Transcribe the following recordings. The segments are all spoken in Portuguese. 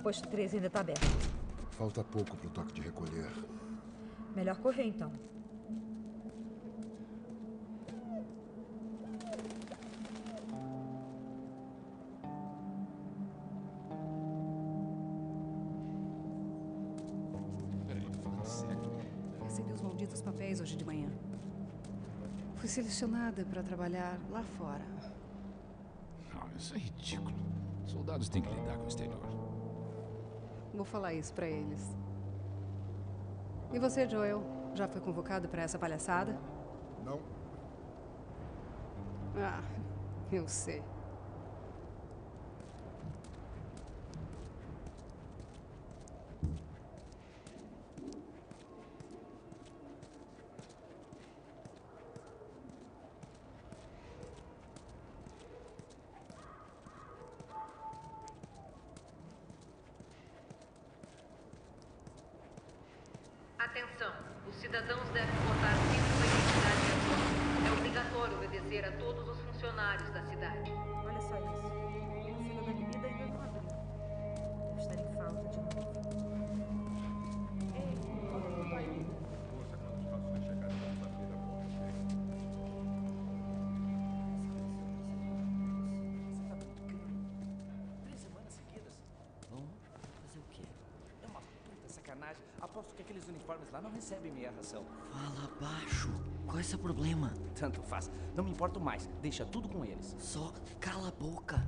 O posto 13 ainda tá aberto. Falta pouco pro toque de recolher. Melhor correr então. Peraí, fala sério. Recebi os malditos papéis hoje de manhã. Fui selecionada para trabalhar lá fora. Não, isso é ridículo. Soldados têm que lidar com o exterior. Vou falar isso para eles. E você, Joel? Já foi convocado para essa palhaçada? Não, Ah, eu sei. Atenção, os cidadãos devem portar cinto de identidade pessoal. É obrigatório obedecer a todos os funcionários da cidade. Olha só isso. Fila da bebida abriu. Deve estar em falta de novo. Sacanagem. Aposto que aqueles uniformes lá não recebem meia ração. Fala baixo. Qual é seu problema? Tanto faz. Não me importo mais. Deixa tudo com eles. Só cala a boca.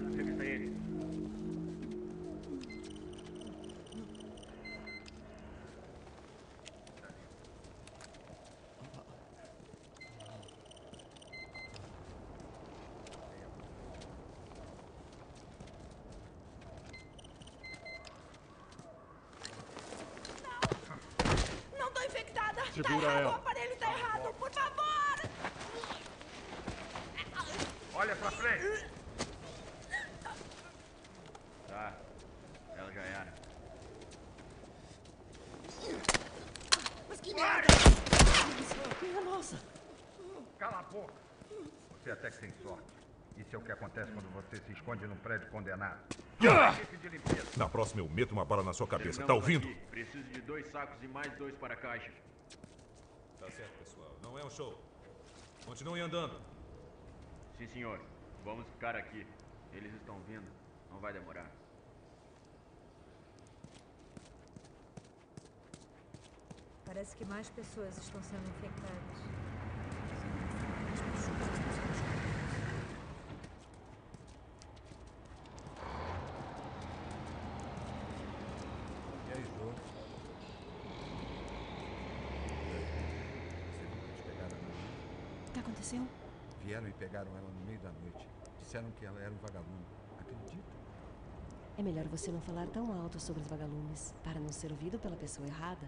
Certo, revista ele. Não tô infectada! Segura tá errado, ela. o aparelho tá errado! Por favor! Olha pra frente. Tá. Ela já era. Mas que merda! Minha nossa! Cala a boca. Você até que tem sorte. Isso é o que acontece quando você se esconde num prédio condenado. Na próxima eu meto uma bala na sua cabeça, tá ouvindo? aqui. Preciso de dois sacos e mais dois para a caixa. Tá certo, pessoal. Não é um show. Continuem andando. Sim, senhor. Vamos ficar aqui. Eles estão vindo. Não vai demorar. Parece que mais pessoas estão sendo infectadas. E aconteceu? Vieram e pegaram ela no meio da noite. Disseram que ela era um vagabundo. Acredita? É melhor você não falar tão alto sobre os vagalumes para não ser ouvido pela pessoa errada.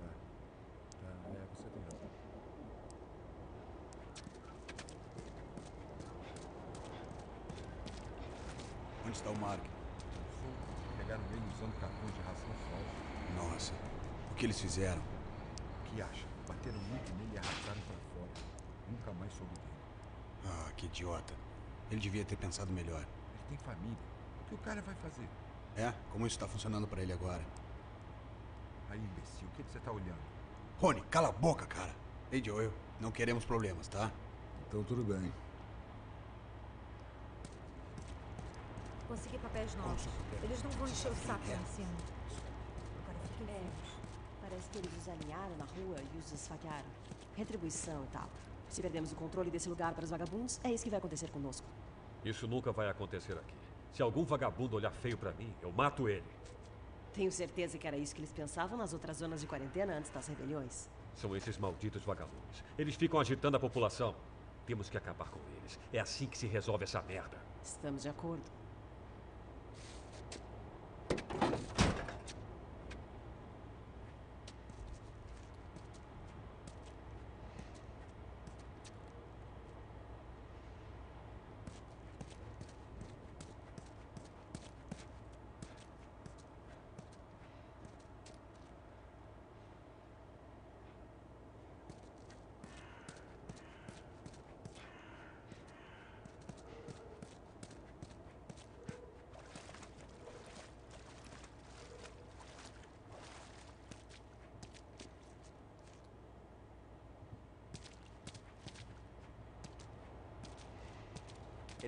Tá. Tá, é, você tem razão. Onde está o Mark? Pegaram ele usando cartões de ração falsa. Nossa, o que eles fizeram? O que acha? Bateram muito nele e arrastaram pra fora. Nunca mais soube dele. Ah, que idiota. Ele devia ter pensado melhor. Ele tem família. O que o cara vai fazer? É? Como isso está funcionando para ele agora? Aí, imbecil, o que que você tá olhando? Rony, cala a boca, cara. Ei, Joel, não queremos problemas, tá? Então tudo bem. Consegui papéis novos. Eles não vão encher o saco lá em cima. Agora fiquem É, parece que eles os alinharam na rua e os esfaquearam. Retribuição e tal. Se perdemos o controle desse lugar para os vagabundos, é isso que vai acontecer conosco. Isso nunca vai acontecer aqui. Se algum vagabundo olhar feio pra mim, eu mato ele. Tenho certeza que era isso que eles pensavam nas outras zonas de quarentena antes das rebeliões. São esses malditos vagalumes. Eles ficam agitando a população. Temos que acabar com eles. É assim que se resolve essa merda. Estamos de acordo.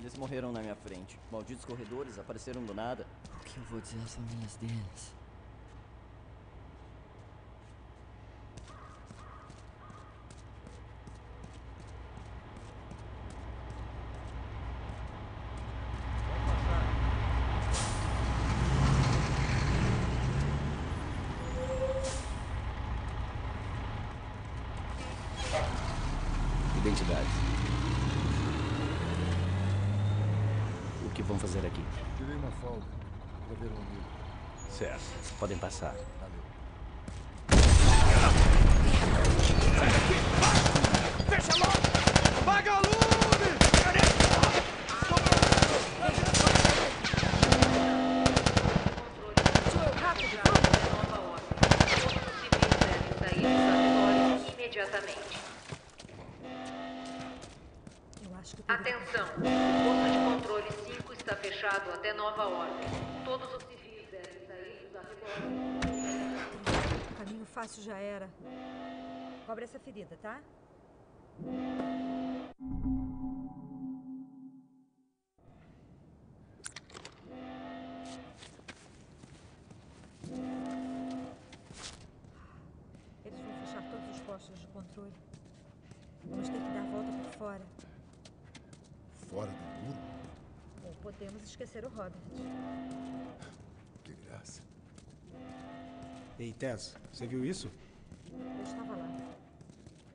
Eles morreram na minha frente. Malditos corredores apareceram do nada. O que eu vou dizer às famílias deles? Identidade. Que vão fazer aqui? Tirei uma folga para ver um amigo. Certo. Podem passar. Fecha logo! Vagalume! Rápido, nova ordem. Todos os civis devem sair dos arredores imediatamente. Eu acho que o perigo- Atenção! O posto de controle 5 está fechado até nova ordem. Todos os civis devem sair dos arredores. O caminho fácil já era. Cobre essa ferida, tá? Eles vão fechar todos os postos de controle. Vamos ter que dar a volta por fora. Fora do muro? Podemos esquecer o Robert. Que graça. Ei, Tess, você viu isso? Eu estava lá.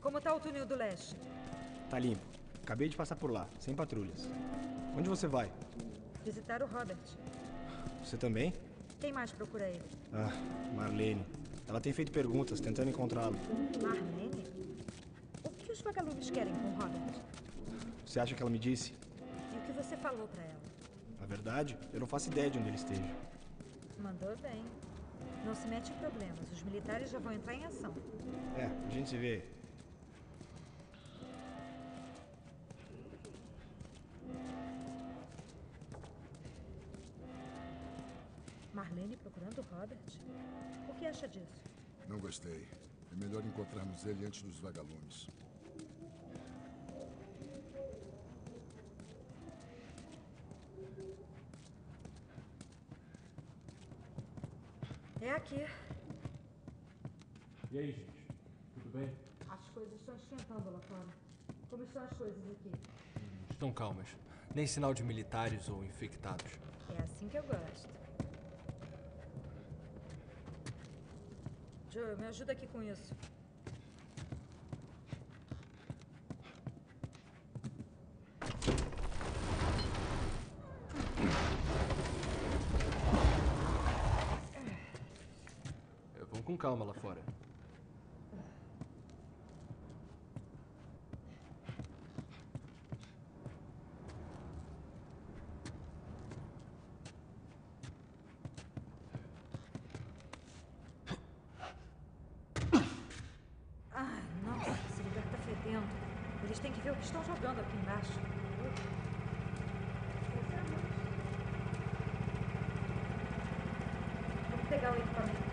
Como tá o túnel do leste? Tá limpo. Acabei de passar por lá, sem patrulhas. Onde você vai? Visitar o Robert. Você também? Quem mais procura ele? Ah, Marlene. Ela tem feito perguntas, tentando encontrá-lo. Marlene? O que os vagalumes querem com o Robert? Você acha que ela me disse? E o que você falou pra ela? Na verdade, eu não faço ideia de onde ele esteja. Mandou bem. Não se mete em problemas. Os militares já vão entrar em ação. É, a gente se vê. Marlene procurando o Robert? O que acha disso? Não gostei. É melhor encontrarmos ele antes dos vagalumes. Aqui. E aí, gente? Tudo bem? As coisas estão esquentando lá fora. Como estão as coisas aqui? Estão calmas. Nem sinal de militares ou infectados. É assim que eu gosto. Joe, me ajuda aqui com isso. Com calma lá fora. Ai, nossa, esse lugar tá fedendo. Eles têm que ver o que estão jogando aqui embaixo. Vamos pegar o equipamento.